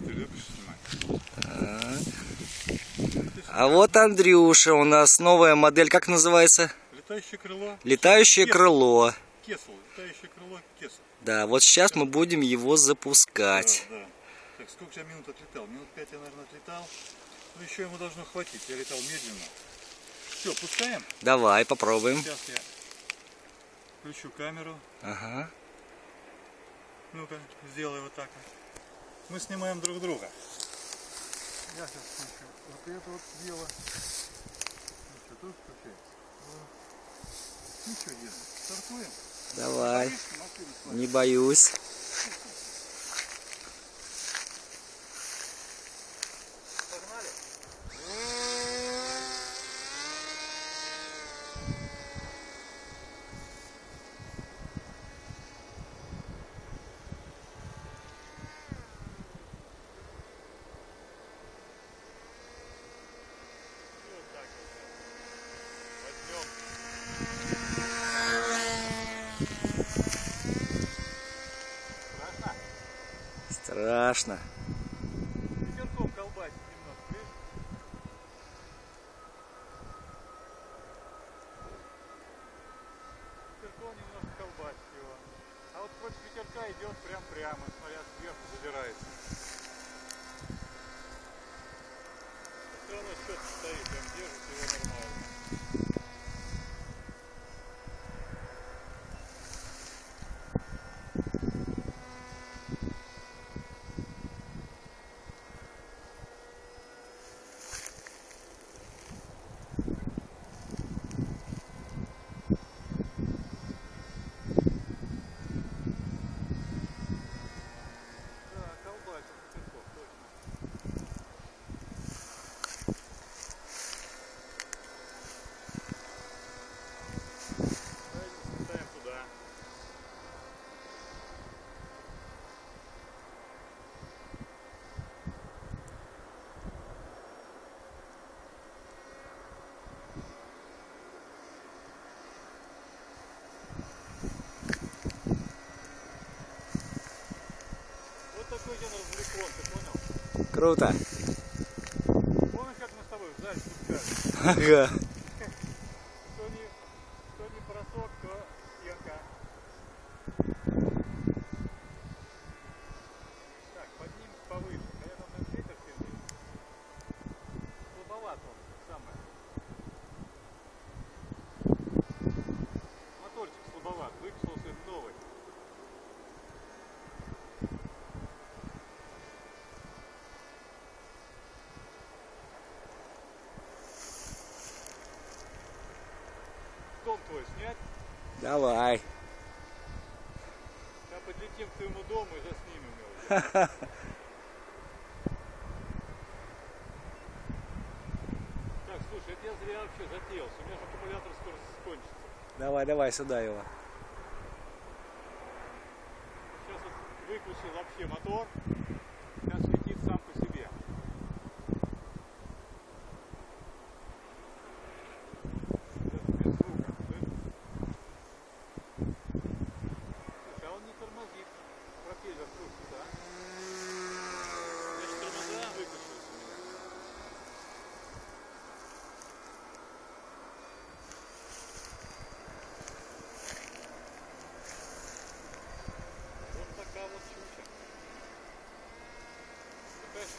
Ты любишь снимать? А вот Андрюша у нас новая модель, как называется? Летающее крыло. Летающее Кесл. крыло. Кесл. Летающее крыло Кесл. Да, вот сейчас мы будем его запускать. Да, да. Так, сколько я минут отлетал? Минут пять я, наверное, отлетал. Но еще ему должно хватить. Я летал медленно. Все, пускаем. Давай, попробуем. Сейчас я включу камеру. Ага. Ну-ка, сделай вот так вот. Мы снимаем друг друга. Я сейчас включу вот это вот дело. Ну что, тут включается? О. Ну что делаем? Стартуем? Давай. Не боюсь. Страшно. Ветерком колбасит немножко, видишь? Ветерком немножко колбасит его. А вот против ветерка идет прям прямо, смотря сверху забирается. Все равно четко стоит, прям держит его нормально. Да, колбасит ветерком, точно. Давайте ставим туда. Вот такой ты понял? Круто. Помнишь, как мы с тобой в зале? Ага. Дом твой снять, Давай. сейчас подлетим к твоему дому и заснимем его. Так, слушай, это я зря вообще затеялся. У меня же аккумулятор скоро кончится. Давай, давай, сюда его. Сейчас вот выключил вообще мотор. Сейчас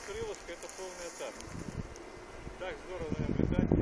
крылышко это полный этап. Так здорово на нем.